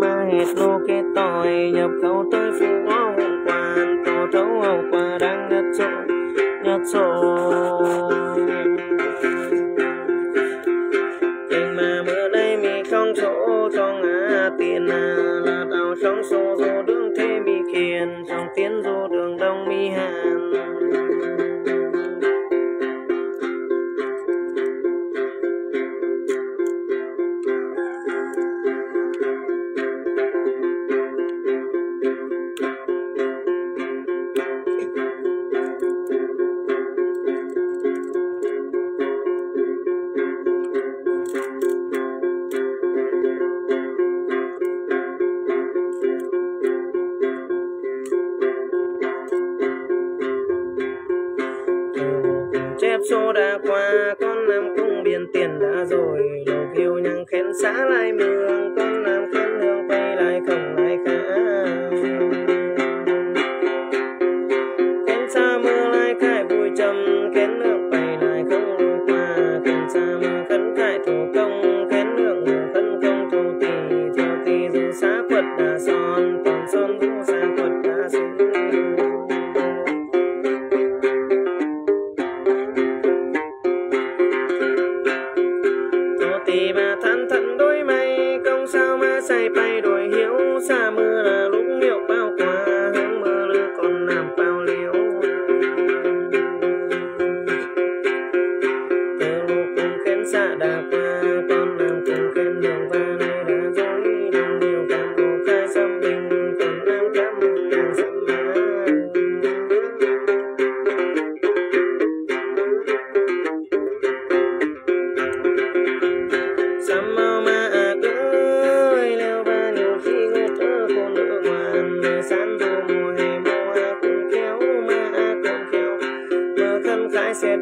ma hết lô kê tỏi nhập khẩu tới phú áo quan tổ trấu áo quả đang nhật rồi nhật rồi nhưng mà bữa đây mi không chỗ trong á tiền à là đào trong số dù đường thế mi kiền trong tiến dù đường đông mi hà 再来，没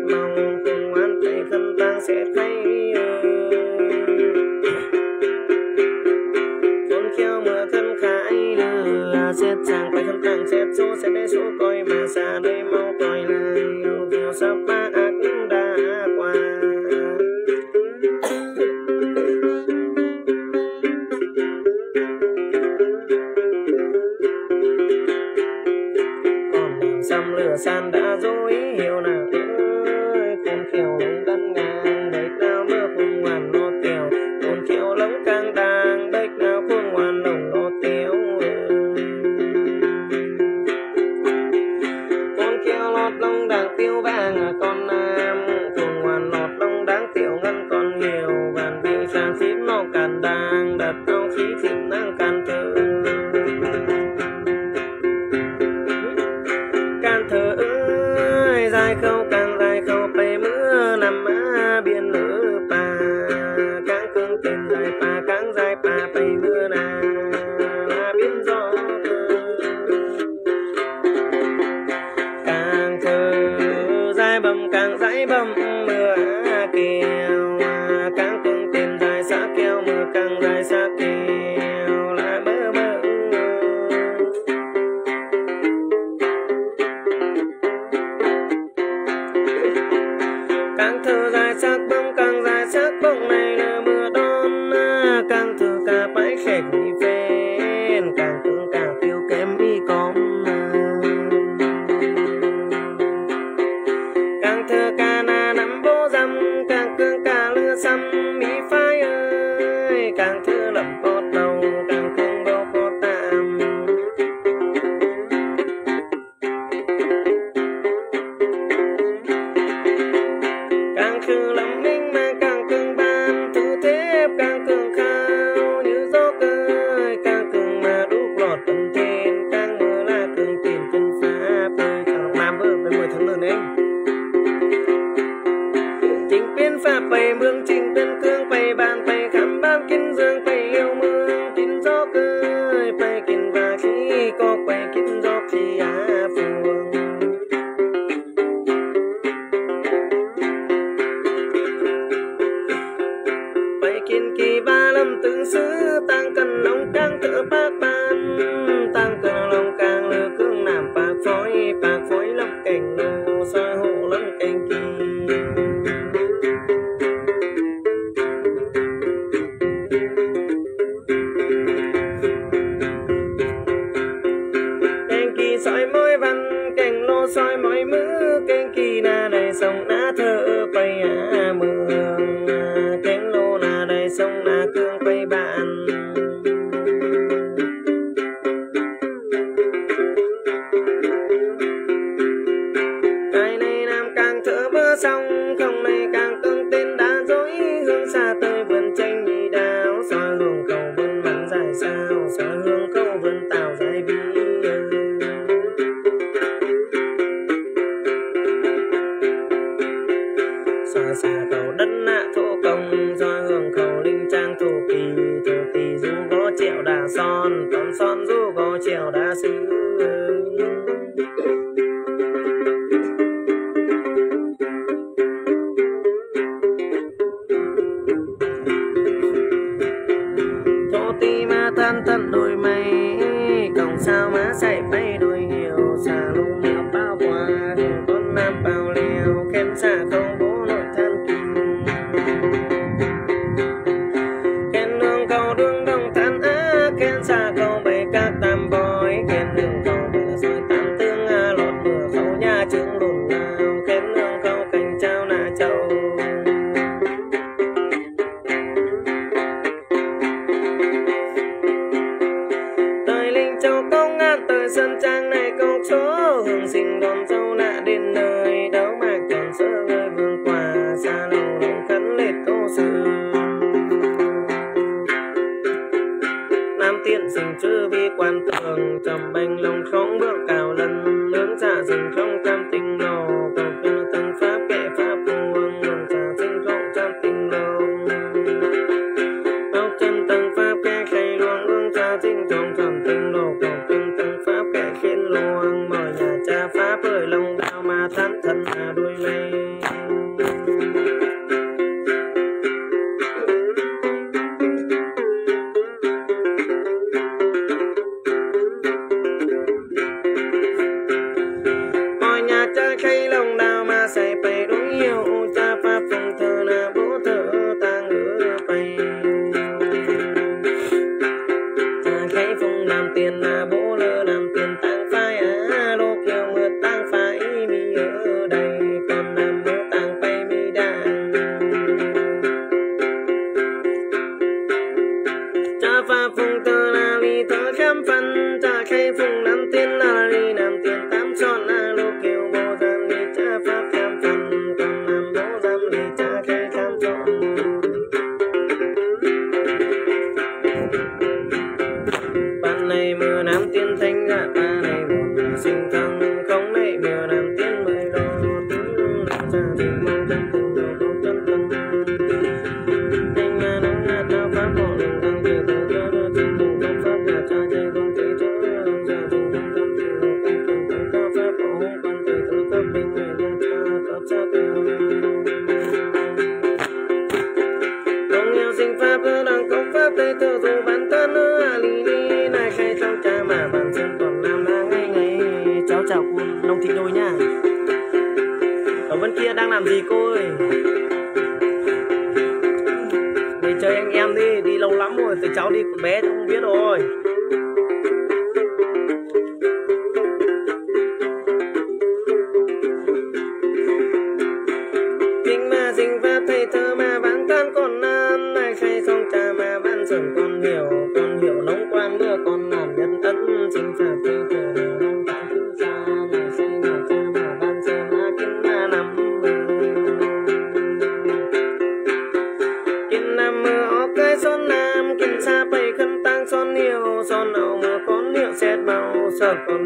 Thank you. gái bầm mưa kêu càng cung tìm tài xã kêu mưa càng ra. ti ma tan tận đôi mây. Còng sao má chạy bay đôi hiểu xà lung bao quà con nam bao leo kém xa không đi chơi anh em đi đi lâu lắm rồi từ cháu đi con bé không biết rồi.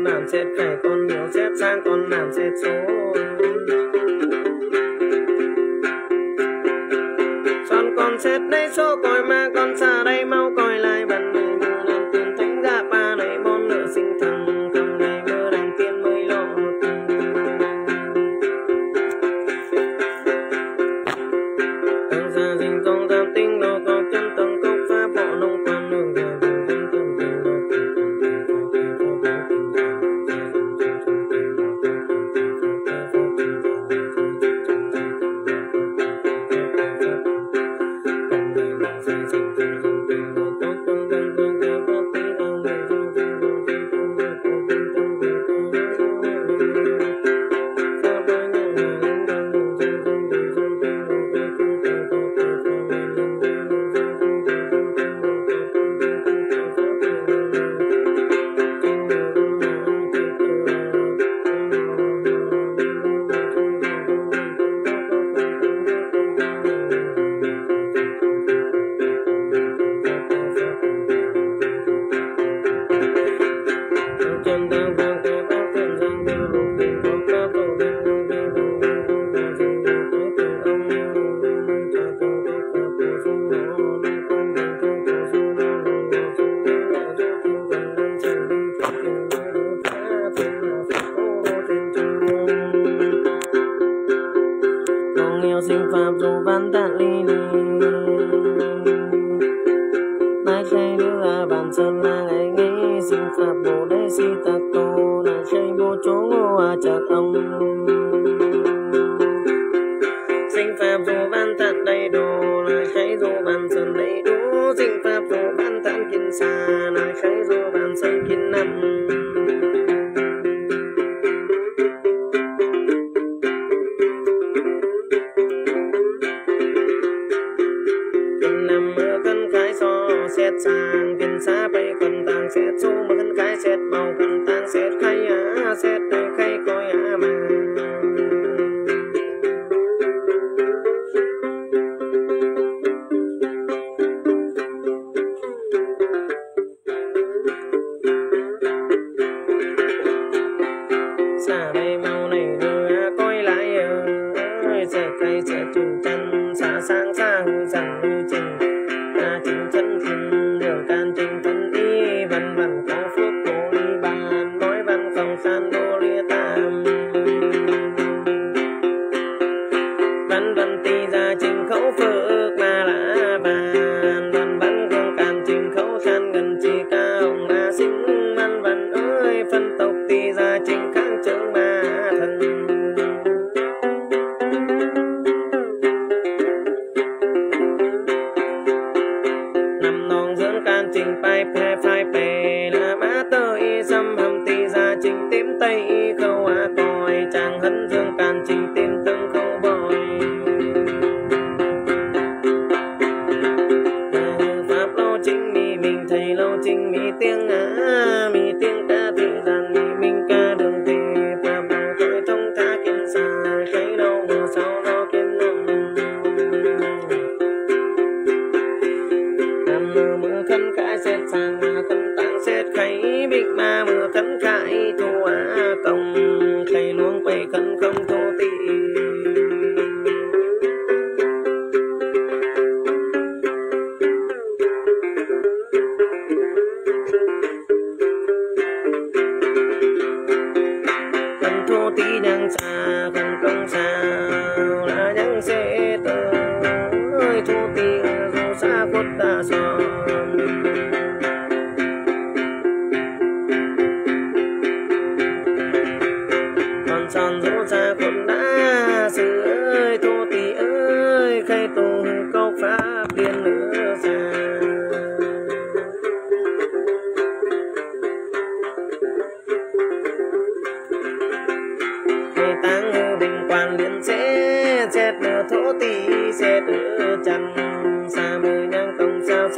con làm chết phải con nếu chết sang con làm chết số Son con chết đây số coi mang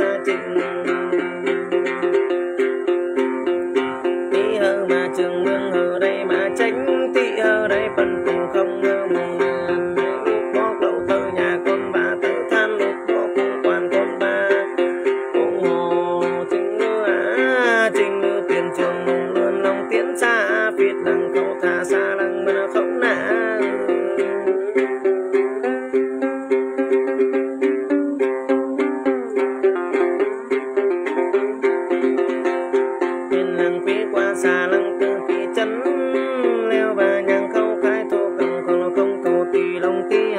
công lòng tí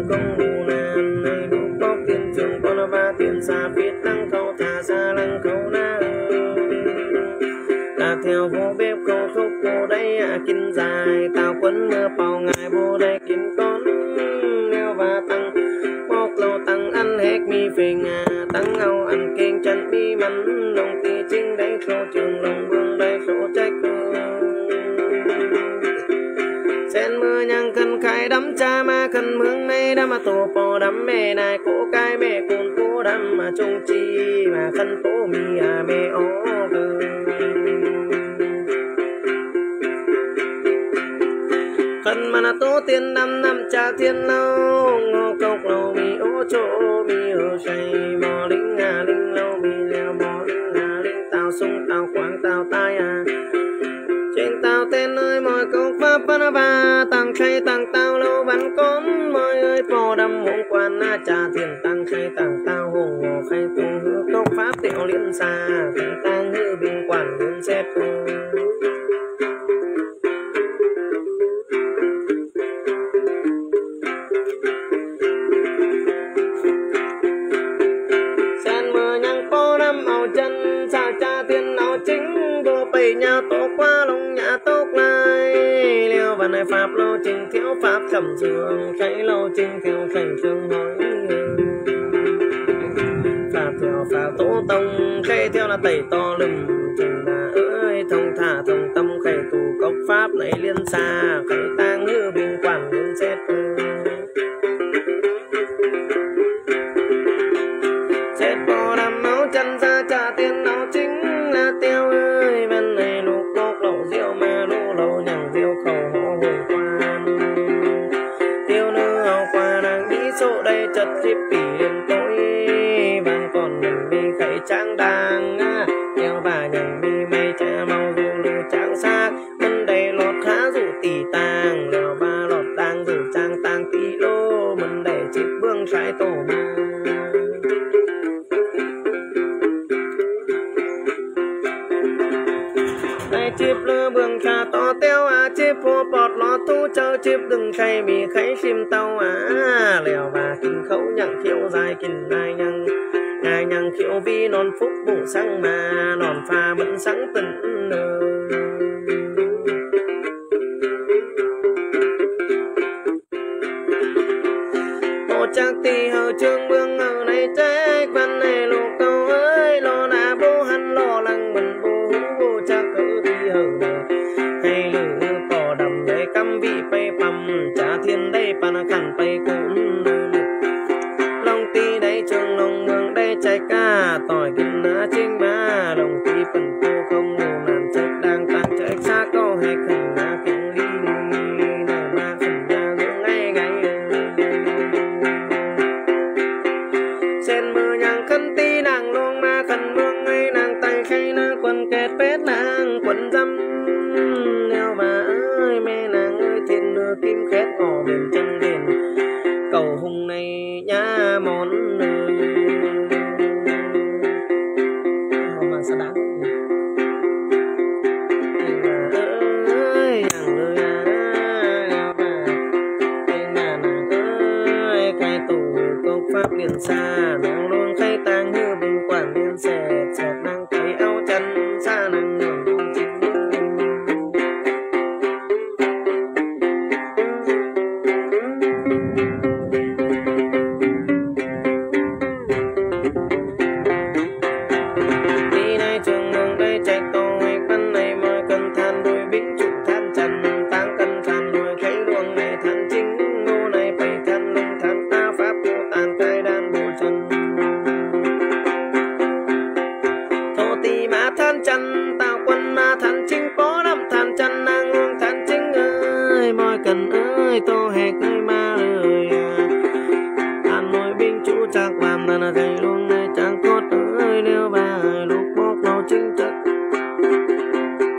lòng công bù nàn này đủ bóc tiền trường con ba tiền xa biết tăng câu thả ra, lăng câu na ta theo vô bếp câu thúc, vô đây à kinh dài tao quấn mưa bào ngài, vô đây kinh con neo và tăng. Bóc lâu tăng ăn hết mi về ngà, tăng ngâu ăn kiêng chân mi mắn, đồng tì chính đấy khâu trường này po mà đắm mẹ này cố cái mẹ cùng cố đắm mà chung chi mà khăn phố mi à mẹ ô gờ khăn mà là tô tiên năm năm cha thiên lâu ngô cốc à lâu mi ô chỗ mi ô say, mò linh à linh lâu, mi leo mò linh à linh tao sung tao khoáng tao tai à. Trên tao tên ơi mọi câu pháp văn ba tăng khay tăng ดำหงกว่าหน้าจ่าเตียนตังใครต่างตาหงงอใครตุงหือกฟ้าเตียวเลียนซาเตียนตังหือบิงกว่างยืนแซ่บปู liêu pháp lô trình thiếu pháp, trầm trường khay lô trình thiếu cảnh trường hỏi pháp theo pháp tổ tông khay theo là tẩy to lùm chỗ đây chật dịp biển tối. Vàng còn mình mi khẩy trang đang à. kéo và bà nhằng mi mây cha mau dù lưu trang xác. Bên đây lọt khá dù tỷ tàng lèo ba lọt đang dù trang tàng tỷ lô. Mình để chiếc vương trái tổ mà chip đừng khay bị khay chim tàu à lèo bà kinh khấu nhặng khiêu dài kinh nai nhăng ngài nhặng khiêu vi non phúc bụng sáng mà, non pha vẫn sáng tình open